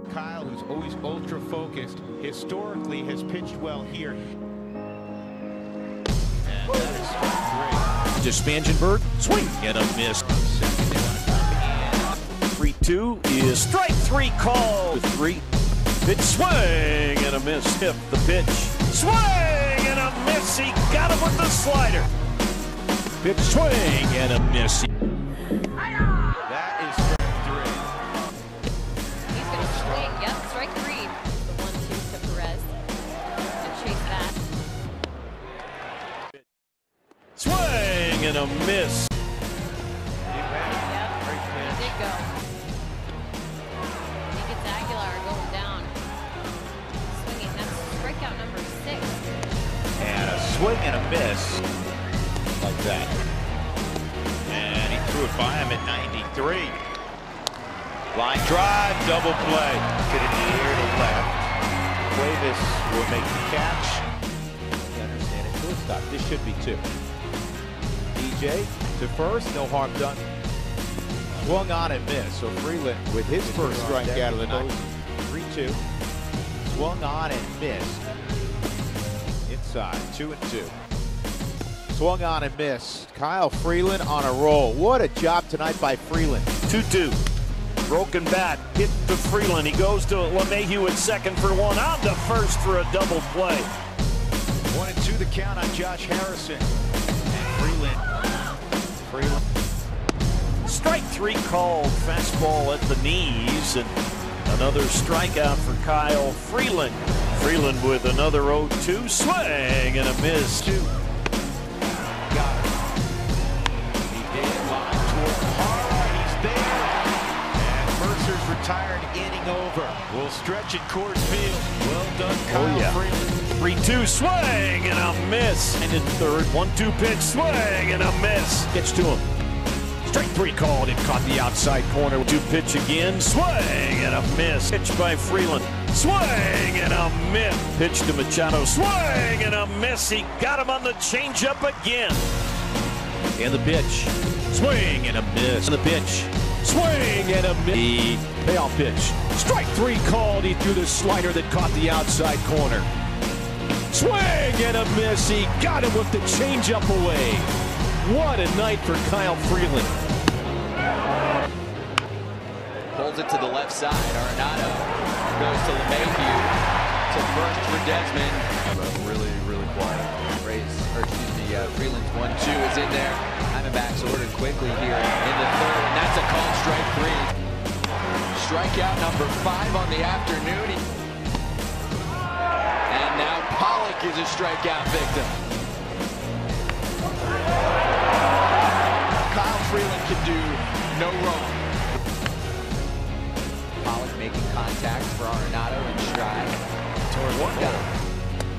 Kyle, who's always ultra focused, historically has pitched well here. And that is strike To Spangenberg, swing and a miss. Second, they want to come in. 3 2 is strike three call. Three. Pitch swing and a miss. Hip the pitch. Swing and a miss. He got him with the slider. Pitch swing and a miss. And a miss. swing and a miss. Like that. And he threw it by him at 93. Line drive, double play. Get in the air to left. Cuevas will make the catch. You understand it. Shortstop. This should be two. DJ to first, no harm done. Swung on and missed. So Freeland with his first strikeout of the night. 3-2. Swung on and missed. Inside, two and two. Swung on and missed. Kyle Freeland on a roll. What a job tonight by Freeland. 2 2. Broken bat. Hit to Freeland. He goes to LeMahieu at second for one. On to first for a double play. One and two the count on Josh Harrison. And Freeland. Freeland. Strike three called. Fastball at the knees. And another strikeout for Kyle Freeland. Freeland with another 0 2 swing and a miss. Two. Got it. He did. Line toward He's there. And Mercer's retired inning over. We'll stretch at Coors Field. Well done, oh, Kyle yeah. Freeland. 3 2 swing and a miss. And in third, 1 2 pitch swing and a miss. Gets to him. Strike three called. It caught the outside corner. Two pitch again. Swing and a miss. Pitch by Freeland. Swing and a miss. Pitch to Machado. Swing and a miss. He got him on the changeup again. And the pitch. Swing and a miss. And the pitch. Swing and a miss. The payoff pitch. Strike three called. He threw the slider that caught the outside corner. Swing and a miss. He got him with the changeup away. What a night for Kyle Freeland. Holds it to the left side. Arenado goes to LeMahieu. To first for Desmond. Really, really quiet. Rays, or excuse me, uh, Freeland's 1-2 is in there. Diamondbacks ordered quickly here in the third. And that's a called strike three. Strikeout number five on the afternoon. And now Pollock is a strikeout victim. Kyle Freeland can do no wrong. Pollock making contact for Arenado and stride toward one down.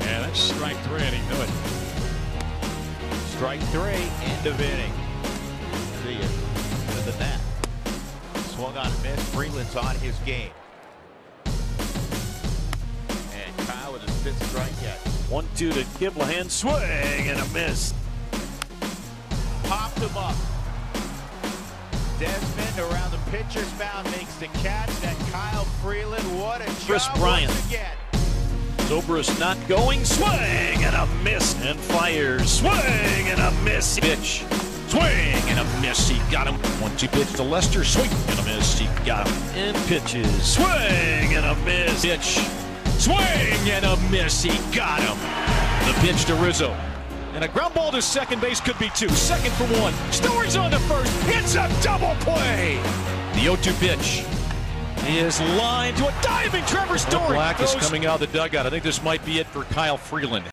Yeah, that's strike three, and he knew it. Strike three, end of inning. See ya. Better than that. Swung on and missed. Freeland's on his game. 1 2 to Kiblahan. Swing and a miss. Popped him up. Desmond around the pitcher's mound makes the catch. That Kyle Freeland, what a Chris job Bryant. again. Zobrist not going. Swing and a miss. And fires. Swing and a miss. Pitch. Swing and a miss. He got him. 1 2 pitch to Lester. Swing and a miss. He got him. And pitches. Swing and a miss. Pitch. Swing and a miss. He got him. The pitch to Rizzo. And a ground ball to second base could be two. Second for one. Story's on to first. It's a double play. The 0 2 pitch is lined to a diving Trevor Story. Black is coming out of the dugout. I think this might be it for Kyle Freeland.